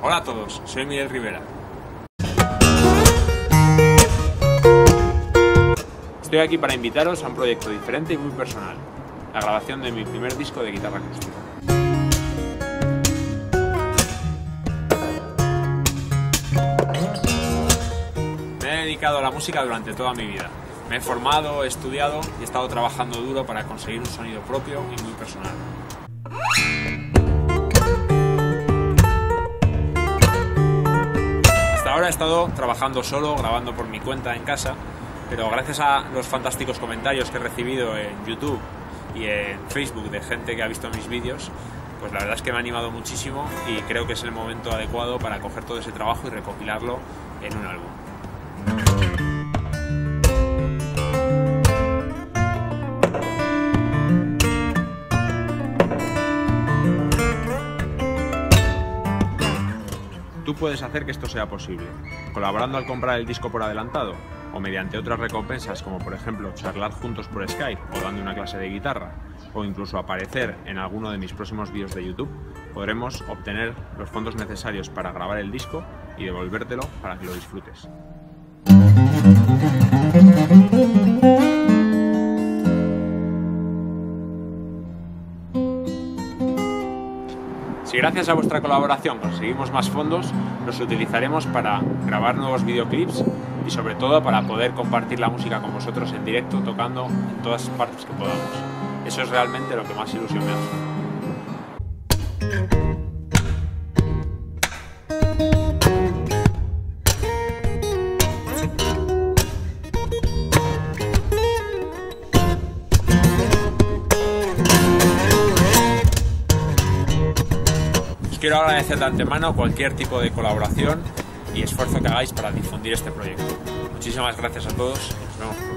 Hola a todos, soy Miguel Rivera. Estoy aquí para invitaros a un proyecto diferente y muy personal, la grabación de mi primer disco de guitarra acústica. Me he dedicado a la música durante toda mi vida. Me he formado, he estudiado y he estado trabajando duro para conseguir un sonido propio y muy personal. Ahora he estado trabajando solo, grabando por mi cuenta en casa, pero gracias a los fantásticos comentarios que he recibido en YouTube y en Facebook de gente que ha visto mis vídeos, pues la verdad es que me ha animado muchísimo y creo que es el momento adecuado para coger todo ese trabajo y recopilarlo en un álbum. Tú puedes hacer que esto sea posible, colaborando al comprar el disco por adelantado o mediante otras recompensas como por ejemplo charlar juntos por Skype o dando una clase de guitarra o incluso aparecer en alguno de mis próximos vídeos de YouTube, podremos obtener los fondos necesarios para grabar el disco y devolvértelo para que lo disfrutes. Si gracias a vuestra colaboración conseguimos más fondos, los utilizaremos para grabar nuevos videoclips y sobre todo para poder compartir la música con vosotros en directo, tocando en todas partes que podamos. Eso es realmente lo que más ilusión me hace. Quiero agradecer de antemano cualquier tipo de colaboración y esfuerzo que hagáis para difundir este proyecto. Muchísimas gracias a todos y nos vemos.